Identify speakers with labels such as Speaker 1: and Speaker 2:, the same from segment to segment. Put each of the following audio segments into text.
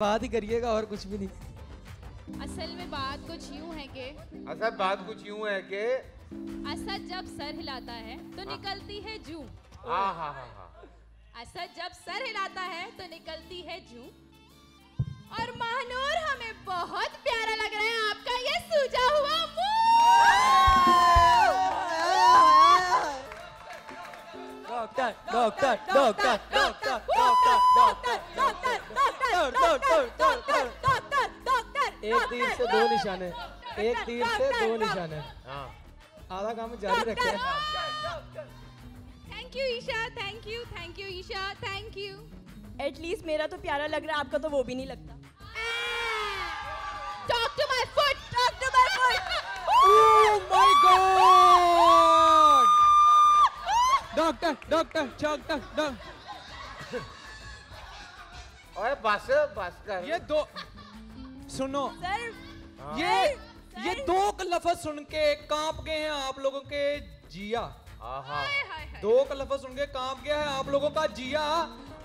Speaker 1: बात ही करिएगा और कुछ भी नहीं
Speaker 2: असल में बात कुछ यूँ है कि
Speaker 3: अच्छा बात कुछ यूँ है कि
Speaker 2: असद जब सर हिलाता है तो निकलती है जू
Speaker 3: हाँ हाँ हाँ हाँ
Speaker 2: असद जब सर हिलाता है तो निकलती है जू और महानूर हमें बहुत प्यारा लग रहा है आपका ये सूजा हुआ
Speaker 1: doctor doctor doctor doctor doctor doctor doctor doctor एक तीर से दो निशाने। एक तीर से दो निशाने।
Speaker 3: हाँ।
Speaker 1: आधा काम जारी रखे।
Speaker 2: Thank you Isha thank you thank you Isha thank you
Speaker 4: at least मेरा तो प्यारा लग रहा है आपका तो वो भी नहीं लगता।
Speaker 2: Talk to my foot talk
Speaker 1: to my foot! Doctor doctor doctor doctor
Speaker 3: ओए बस बस कर
Speaker 1: ये दो सुनो।
Speaker 4: सर
Speaker 1: ये ये दो लफ्ज सुन के काँप गए हैं आप लोगों के जिया।
Speaker 3: हाँ हाँ
Speaker 1: दो लफ्ज सुन के काँप गया है आप लोगों का जिया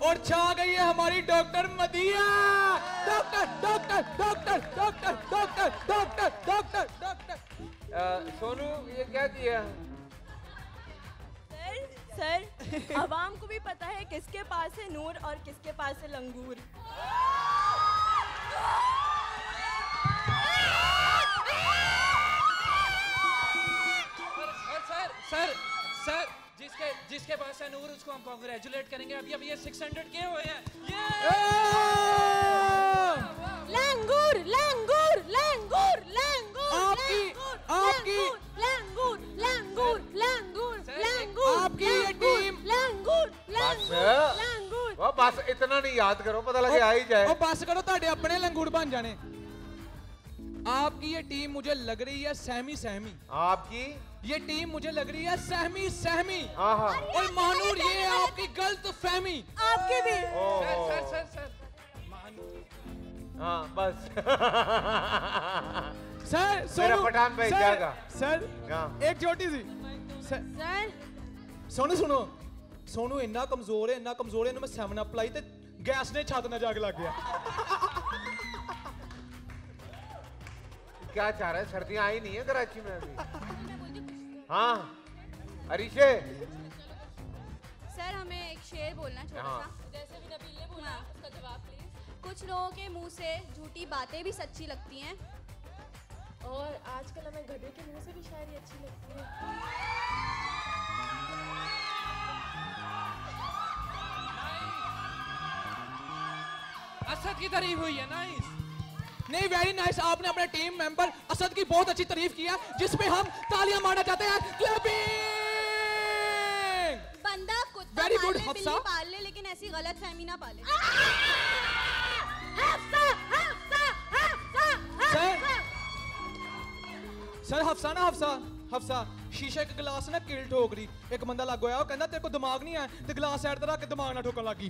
Speaker 1: और छा गई है हमारी doctor Madiya. Doctor doctor doctor doctor doctor doctor doctor
Speaker 3: doctor. Sonu ये क्या किया?
Speaker 4: सर आवाम को भी पता है किसके पास है नूर और किसके पास है लंगूर।
Speaker 5: सर सर सर जिसके जिसके पास है नूर उसको हम कॉन्ग्रेचुलेट करेंगे। अभी अभी ये 600 के हुए हैं। ये
Speaker 4: लंगूर
Speaker 3: वो बस इतना नहीं याद करो पता लगे आ ही जाए
Speaker 1: ਉਹ ਬਸ ਕਰੋ ਤੁਹਾਡੇ ਆਪਣੇ ਲੰਗੂੜ ਬਣ ਜਾਣੇ आपकी ये टीम मुझे लग रही है सहमी सहमी
Speaker 3: आपकी
Speaker 1: ये टीम मुझे लग रही है सहमी सहमी
Speaker 3: हाँ हाँ
Speaker 1: और महानूर ये है आपकी गलत फहमी
Speaker 4: आपके भी
Speaker 3: ओ
Speaker 5: सर सर सर सर मान
Speaker 3: हाँ बस
Speaker 1: सर
Speaker 3: मेरा
Speaker 1: सोनू
Speaker 3: पठान भाई
Speaker 1: सर,
Speaker 3: जाएगा।
Speaker 1: सर
Speaker 3: हाँ।
Speaker 1: एक छोटी सी सर
Speaker 4: सर
Speaker 1: सोनू सुनो सोनू ਇੰਨਾ ਕਮਜ਼ੋਰ ਹੈ ਇੰਨਾ ਕਮਜ਼ੋਰ ਹੈ ਇਹਨੂੰ ਮੈਂ 7 ਅਪ ਲਾਈ ਤੇ ਗੈਸ ਨੇ ਛੱਤ ਨਾਲ ਜਾ ਕੇ ਲੱਗ ਗਿਆ
Speaker 3: क्या चाह रहा है सर्दियाँ आई नहीं है कराची में अभी हाँ अरिशे
Speaker 2: सर हमें एक शेर बोलना है छोटा
Speaker 3: हाँ।
Speaker 2: सा जैसे भी नबील ने बोला उसका जवाब प्लीज कुछ लोगों के मुंह से झूठी बातें भी सच्ची लगती हैं
Speaker 6: और आजकल हमें गधे के मुंह से भी शायरी अच्छी लगती है
Speaker 5: असद की तारीफ़ हुई है नाइस
Speaker 1: नहीं वेरी नाइस आपने अपने टीम मेंबर असद की बहुत अच्छी तारीफ़ की है जिसपे हम तालियाँ मारना चाहते हैं क्लैपिंग
Speaker 2: बंदा कुत्ता
Speaker 1: वेरी
Speaker 2: गुड
Speaker 1: हफ्सा।
Speaker 2: पाल ले लेकिन ऐसी गलत फहमी ना पाले।
Speaker 1: हफ्सा हफ्सा हफ्सा हफ्सा। सर हफ्सा ना हफ्सा। हफ्सा शीशे के गिलास ना किल ਠੋਕਰੀ ਇੱਕ ਬੰਦਾ ਲੱਗ ਹੋਇਆ ਉਹ ਕਹਿੰਦਾ ਤੇਰੇ ਕੋ ਦਿਮਾਗ ਨਹੀਂ ਹੈ ਤੇ ਗਲਾਸ ਸਾਈਡ ਤੇ ਰੱਖ ਕੇ ਦਿਮਾਗ ਨਾਲ ਠੋਕਣ ਲੱਗੀ